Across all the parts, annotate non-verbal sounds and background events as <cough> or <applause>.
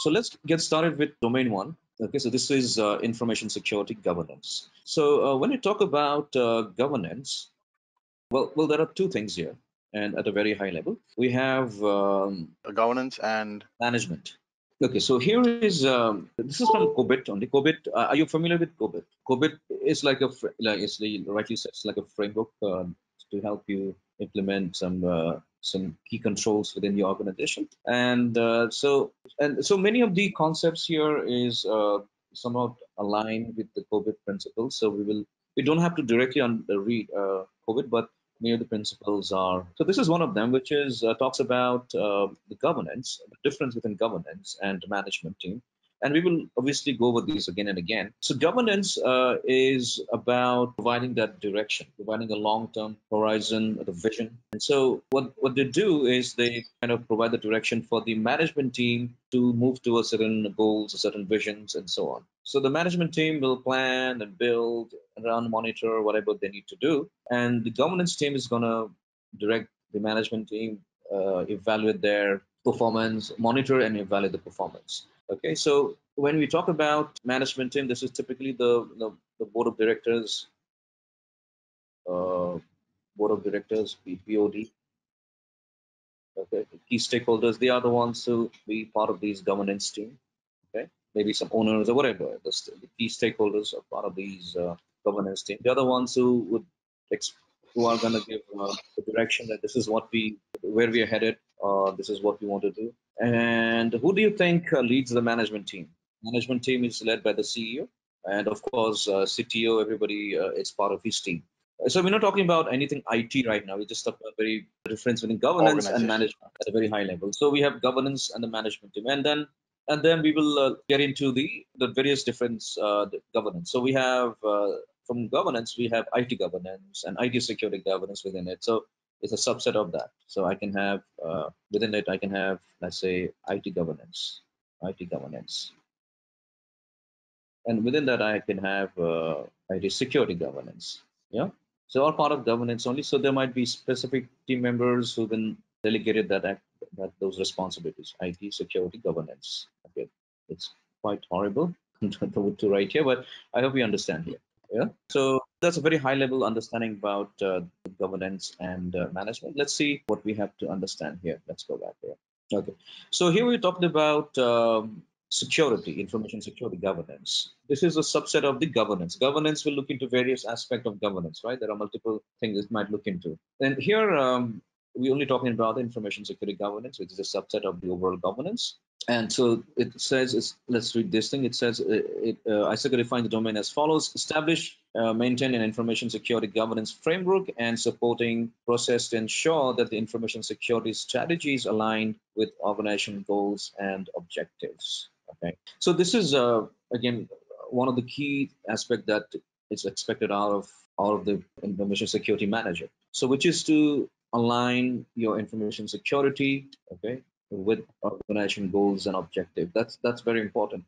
So let's get started with domain one. Okay, so this is uh, information security governance. So uh, when you talk about uh, governance, well, well, there are two things here, and at a very high level, we have um, governance and management. Okay, so here is um, this is from COBIT only. COBIT, uh, are you familiar with COBIT? COBIT is like a like it's the rightly said, it's like a framework uh, to help you implement some uh, some key controls within the organization. And uh, so and so many of the concepts here is uh, somewhat aligned with the COBIT principles. So we will we don't have to directly on the read uh, COBIT, but many of the principles are. So this is one of them, which is uh, talks about uh, the governance, the difference between governance and management team and we will obviously go over these again and again. So governance uh, is about providing that direction, providing a long-term horizon, the vision. And so what, what they do is they kind of provide the direction for the management team to move towards certain goals, certain visions, and so on. So the management team will plan and build and run, monitor whatever they need to do. And the governance team is going to direct the management team, uh, evaluate their performance, monitor and evaluate the performance. Okay, so when we talk about management team, this is typically the, the, the board of directors, uh, board of directors, BOD. Okay, key stakeholders, they are the ones who be part of these governance team. Okay, maybe some owners or whatever. The, the key stakeholders are part of these uh, governance team. The other ones who would who are going to give uh, the direction that this is what we where we are headed uh, this is what we want to do and who do you think uh, leads the management team management team is led by the ceo and of course uh, cto everybody uh, is part of his team so we're not talking about anything IT right now. We're just talk about very difference between governance and management at a very high level. So we have governance and the management team, and then and then we will uh, get into the the various different uh, governance. So we have uh, from governance, we have IT governance and IT security governance within it. So it's a subset of that. So I can have uh, within it, I can have, let's say, IT governance, IT governance. And within that, I can have uh, IT security governance. Yeah. So all part of governance only. So there might be specific team members who've been delegated that act, that those responsibilities, IT security governance. Okay. It's quite horrible <laughs> to write here, but I hope you understand here. Yeah. So that's a very high level understanding about uh, governance and uh, management. Let's see what we have to understand here. Let's go back there. Okay. So here we talked about um, security, information security governance. This is a subset of the governance. Governance will look into various aspects of governance, right? There are multiple things it might look into. And here um, we're only talking about the information security governance, which is a subset of the overall governance. And so it says, let's read this thing. It says, uh, it, uh, ISACA defined the domain as follows, establish, uh, maintain an information security governance framework and supporting process to ensure that the information security strategy is aligned with organization goals and objectives. Okay. So this is, uh, again, one of the key aspect that is expected out of out of the information security manager. So which is to align your information security, okay, with organization goals and objective. That's that's very important.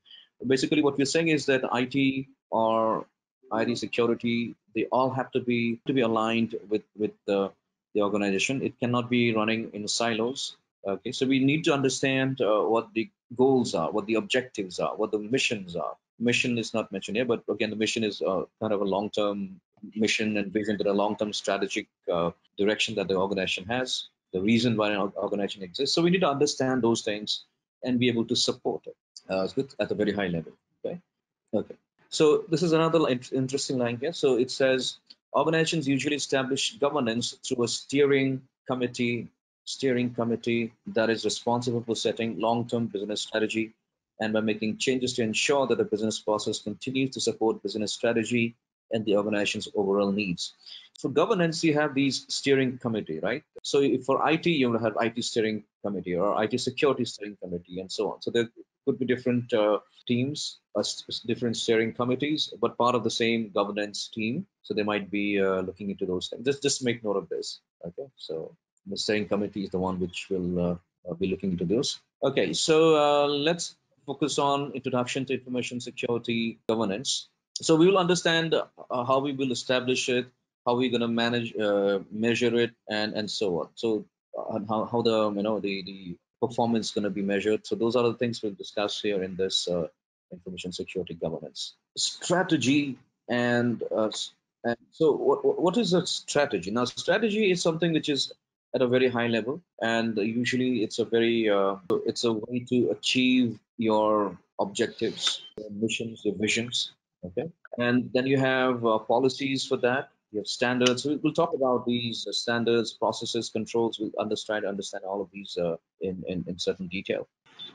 Basically, what we're saying is that IT or IT security, they all have to be to be aligned with with the the organization. It cannot be running in silos. Okay, so we need to understand uh, what the goals are, what the objectives are, what the missions are. Mission is not mentioned here, but again, the mission is uh, kind of a long-term mission and vision to the long-term strategic uh, direction that the organization has, the reason why an organization exists. So we need to understand those things and be able to support it uh, at a very high level. Okay. Okay. So this is another interesting line here. So it says organizations usually establish governance through a steering committee, steering committee that is responsible for setting long-term business strategy and by making changes to ensure that the business process continues to support business strategy and the organization's overall needs. For governance, you have these steering committee, right? So for IT, you have IT steering committee or IT security steering committee and so on. So there could be different uh, teams, uh, different steering committees, but part of the same governance team. So they might be uh, looking into those things. Just, just make note of this. Okay. So the steering committee is the one which will uh, uh, be looking into those. Okay. So uh, let's focus on introduction to information security governance so we will understand uh, how we will establish it how we're going to manage uh, measure it and and so on. So uh, how, how the you know the the performance going to be measured? So those are the things we'll discuss here in this uh, information security governance. Strategy and, uh, and so what, what is a strategy? Now strategy is something which is at a very high level and usually it's a very uh, it's a way to achieve your objectives your missions your visions okay. And then you have uh, policies for that. You have standards. We'll, talk about these uh, standards processes controls. We'll understand understand all of these uh, in, in in certain detail.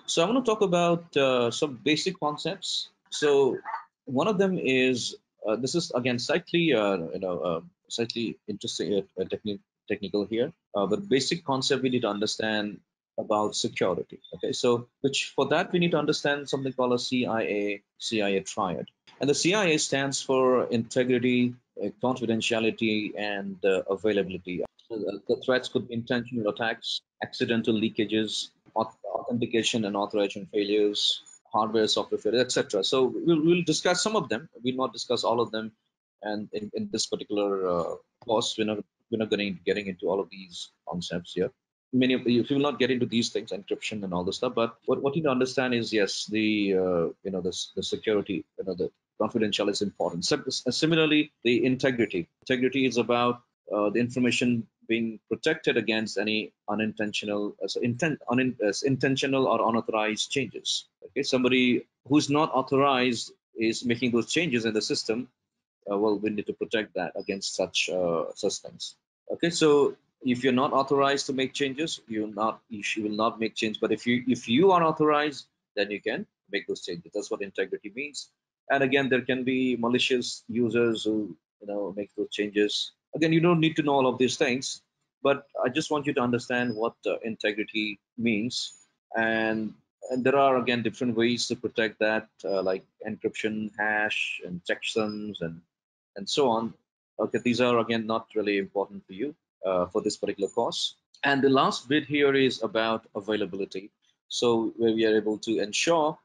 So i want to talk about uh, some basic concepts. So one of them is uh, this is again slightly uh, you know slightly interesting technical technical here. But basic concept we need to understand about security. Okay, so which for that we need to understand something called a CIA CIA triad, and the CIA stands for integrity, uh, confidentiality, and uh, availability. the threats could be intentional attacks, accidental leakages, authentication and authorization failures, hardware, software failures, etc. So we'll, we'll, discuss some of them. We'll not discuss all of them, and in, in this particular uh, course, we're not we're not getting getting into all of these concepts here many of you will not get into these things encryption and all this stuff but what, what you need to understand is yes the uh, you know the, the security you know the confidentiality is important. Similarly the integrity. Integrity is about uh, the information being protected against any unintentional uh, so intent un, uh, intentional or unauthorized changes. Okay somebody who's not authorized is making those changes in the system uh, well we need to protect that against such uh, such things. Okay so if you're not authorized to make changes you not you will not make change. But if you if you are authorized then you can make those changes. That's what integrity means. And again there can be malicious users who you know make those changes. Again you don't need to know all of these things but i just want you to understand what uh, integrity means. And and there are again different ways to protect that uh, like encryption hash and checksums and and so on. Okay these are again not really important for you for this particular course. And the last bit here is about availability. So where we are able to ensure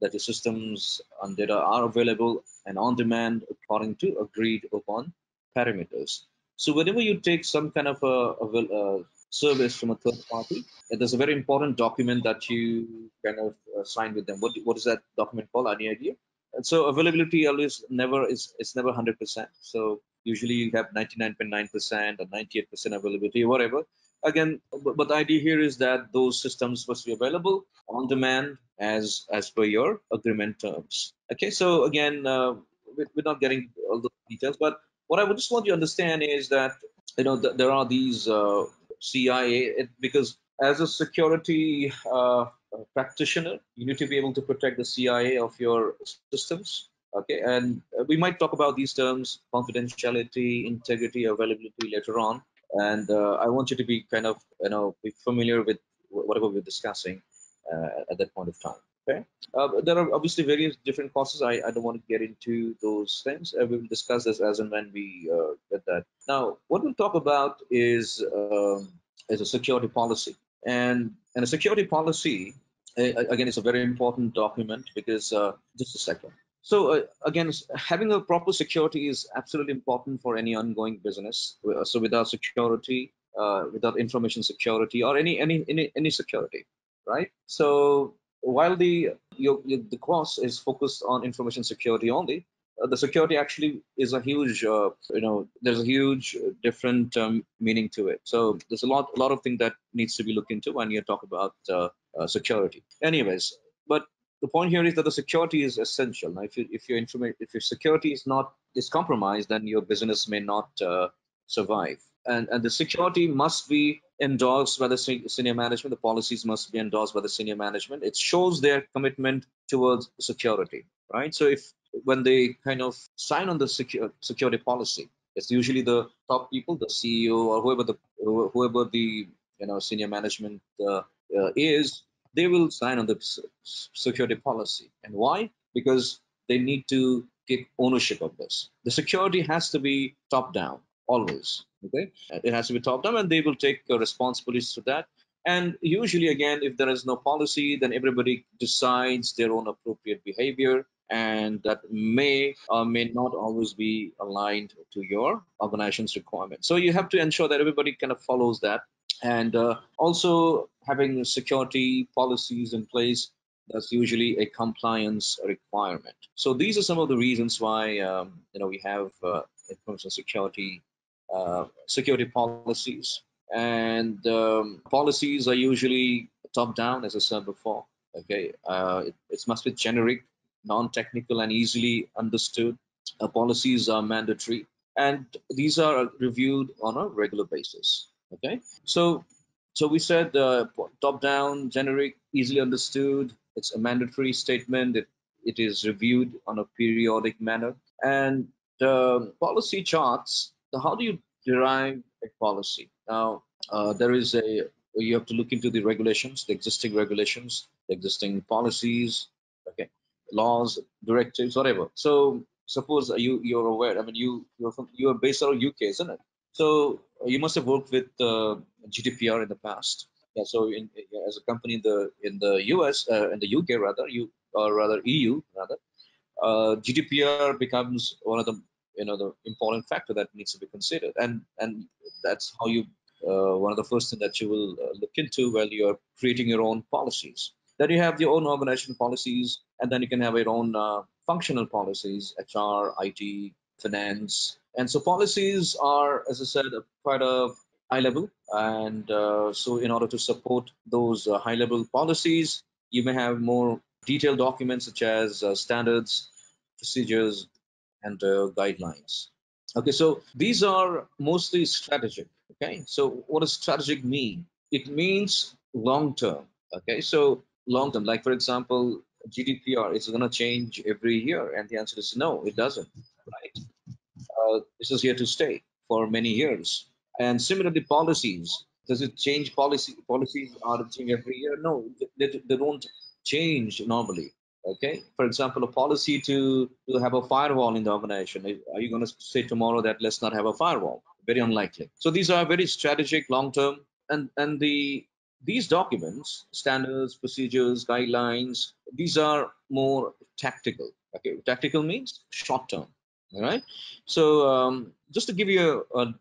that the systems and data are available and on demand according to agreed upon parameters. So whenever you take some kind of a, a, a service from a third party, there's a very important document that you kind of uh, sign with them. What, what is that document called? Any idea? And so availability always never is it's never 100%. So usually you have 99.9% or 98% availability, whatever. Again, but, the idea here is that those systems must be available on demand as as per your agreement terms. Okay, so again, uh, we're not getting all the details, but what I would just want you to understand is that you know th- there are these uh, CIA it, because as a security uh, practitioner, you need to be able to protect the CIA of your systems. Okay, and we might talk about these terms: confidentiality, integrity, availability later on. And uh, I want you to be kind of, you know, be familiar with whatever we're discussing uh, at that point of time. Okay. Uh, there are obviously various different courses. I, I don't want to get into those things. Uh, we will discuss this as and when we uh, get that. Now, what we'll talk about is um, is a security policy, and and a security policy again is a very important document because uh, just a second. So uh, again, having a proper security is absolutely important for any ongoing business. Uh, so without security, uh, without information security or any any any, any security, right? So while the your, your, the course is focused on information security only, uh, the security actually is a huge uh, you know there's a huge different um, meaning to it. So there's a lot a lot of things that needs to be looked into when you talk about uh, security. Anyways, but the point here is that the security is essential. Now, if you, if your information, if your security is not is compromised, then your business may not uh, survive. And and the security must be endorsed by the senior management. The policies must be endorsed by the senior management. It shows their commitment towards security, right? So if when they kind of sign on the secure, security policy, it's usually the top people, the CEO or whoever the whoever the you know senior management uh, uh, is they will sign on the security policy. And why? Because they need to take ownership of this. The security has to be top down always. Okay, it has to be top down, and they will take responsibilities for that. And usually, again, if there is no policy, then everybody decides their own appropriate behavior, and that may or may not always be aligned to your organization's requirements. So you have to ensure that everybody kind of follows that and uh, also having security policies in place, that's usually a compliance requirement. So these are some of the reasons why um, you know we have uh, information security uh, security policies, and um, policies are usually top down, as I said before. Okay, uh, it, it must be generic, non-technical, and easily understood. Uh, policies are mandatory, and these are reviewed on a regular basis. Okay, so so we said uh, top down, generic, easily understood. It's a mandatory statement. It, it is reviewed on a periodic manner. And the policy charts, how do you derive a policy? Now, uh, there is a, you have to look into the regulations, the existing regulations, the existing policies, okay, laws, directives, whatever. So suppose you, you're aware, I mean, you, you're, from, you're based out of UK, isn't it? So you must have worked with uh, GDPR in the past. Yeah, so in, as a company in the in the US uh, in the UK rather you or rather EU rather uh, GDPR becomes one of the you know the important factor that needs to be considered and and that's how you uh, one of the first thing that you will uh, look into while you're creating your own policies. Then you have your own organization policies, and then you can have your own uh, functional policies, HR, IT, finance, and so policies are, as I said, quite a high level. And uh, so, in order to support those uh, high level policies, you may have more detailed documents such as uh, standards, procedures, and uh, guidelines. Okay, so these are mostly strategic. Okay, so what does strategic mean? It means long term. Okay, so long term, like for example, GDPR is going to change every year, and the answer is no, it doesn't. Right? Uh, this is here to stay for many years. And similarly, policies. Does it change policy? Policies are changing every year? No, they, they don't change normally. Okay. For example, a policy to, to have a firewall in the organization. Are you going to say tomorrow that let's not have a firewall? Very unlikely. So these are very strategic, long term, and and the these documents, standards, procedures, guidelines, these are more tactical. Okay, tactical means short term. All right. So um, just to give you a, a,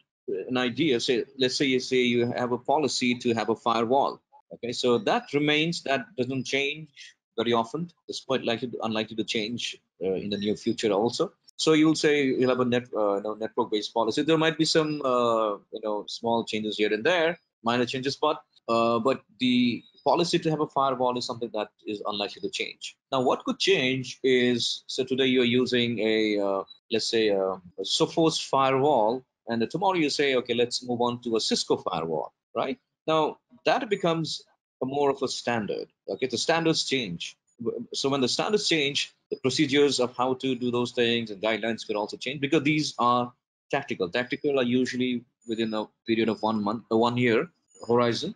an idea, say let's say you say you have a policy to have a firewall. Okay, so that remains. That doesn't change very often. It's quite likely, unlikely to change uh, in the near future also. So you'll say you'll have a net, uh, network-based policy. There might be some, uh, you know, small changes here and there, minor changes, but uh, but the policy to have a firewall is something that is unlikely to change. Now, what could change is so today you're using a uh, let's say a, a Sophos firewall, and tomorrow you say, okay, let's move on to a Cisco firewall, right? Now that becomes more of a standard. Okay, the standards change. So when the standards change, the procedures of how to do those things and guidelines could also change because these are tactical. Tactical are usually within a period of one month, a one year horizon.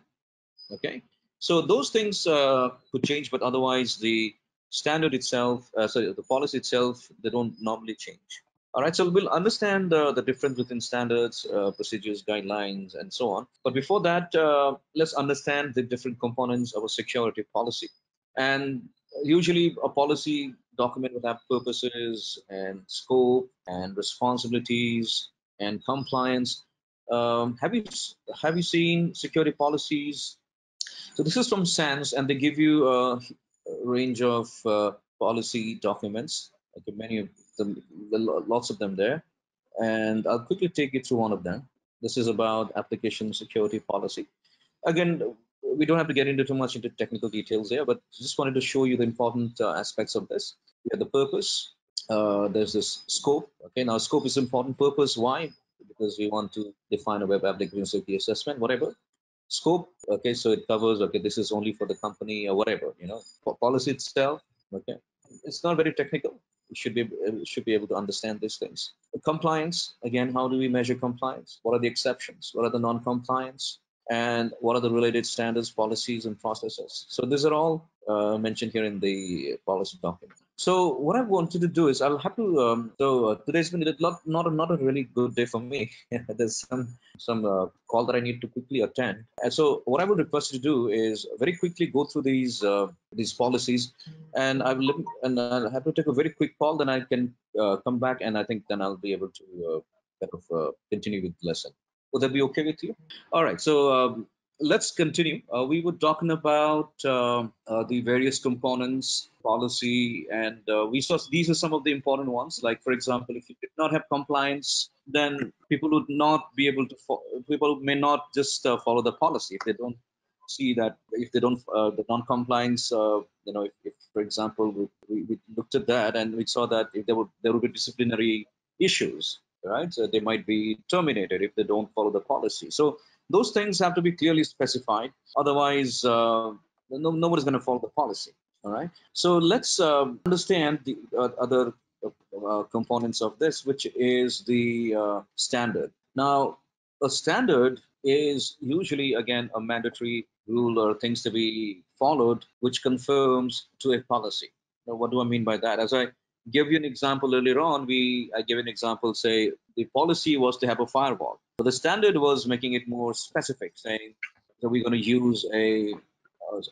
Okay, so those things uh, could change, but otherwise the standard itself, uh, sorry, the policy itself, they don't normally change. All right, so we'll understand uh, the difference between standards, uh, procedures, guidelines, and so on. But before that, uh, let's understand the different components of a security policy. And usually a policy document would have purposes and scope and responsibilities and compliance. Um, have you have you seen security policies? So this is from SANS, and they give you a range of uh, policy documents. Okay, many of them, lots of them there, and I'll quickly take you through one of them. This is about application security policy. Again, we don't have to get into too much into technical details here, but just wanted to show you the important uh, aspects of this. We have the purpose. Uh, there's this scope. Okay, now scope is important. Purpose, why? Because we want to define a web application security assessment, whatever. Scope, okay, so it covers, okay, this is only for the company or whatever, you know. for Policy itself, okay, it's not very technical. We should be should be able to understand these things. Compliance, again, how do we measure compliance? What are the exceptions? What are the non-compliance? and what are the related standards, policies, and processes. So these are all uh, mentioned here in the policy document. So what I wanted to do is I'll have to. Um, so uh, today's been a lot, not a, not a really good day for me. <laughs> There's some some uh, call that I need to quickly attend. And so what I would request you to do is very quickly go through these uh, these policies, and I will and I'll have to take a very quick call. Then I can uh, come back, and I think then I'll be able to uh, kind of continue with the lesson. Would that be okay with you? All right. So um, let's continue. Uh, we were talking about uh, uh, the various components, policy, and uh, we saw these are some of the important ones. Like, for example, if you did not have compliance, then people would not be able to. Fo- people may not just uh, follow the policy if they don't see that if they don't uh, the non-compliance. you know, if, if, for example we, we, looked at that and we saw that if there would there would be disciplinary issues, right? So they might be terminated if they don't follow the policy. So those things have to be clearly specified. Otherwise, uh, no, nobody's going to follow the policy. All right. So let's uh, understand the uh, other uh, components of this, which is the uh, standard. Now, a standard is usually, again, a mandatory rule or things to be followed, which confirms to a policy. Now, what do I mean by that? As I give you an example earlier on, we I gave an example, say the policy was to have a firewall. But the standard was making it more specific, saying that we're going to use a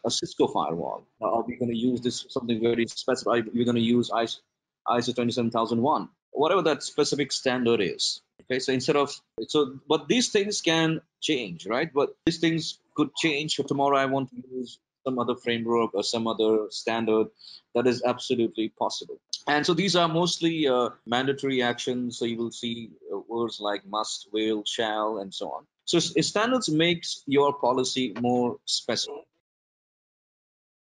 a Cisco firewall. Are we going to use this something very specific? We're going to use ISO, ISO 27001, whatever that specific standard is. Okay, so instead of so, but these things can change, right? But these things could change. So tomorrow I want to use some other framework or some other standard that is absolutely possible. And so these are mostly uh, mandatory actions. So you will see uh, words like must will shall and so on. So standards makes your policy more specific